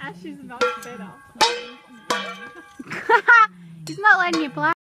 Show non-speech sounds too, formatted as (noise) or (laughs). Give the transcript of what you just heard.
Ash is not better. (laughs) He's not letting you play.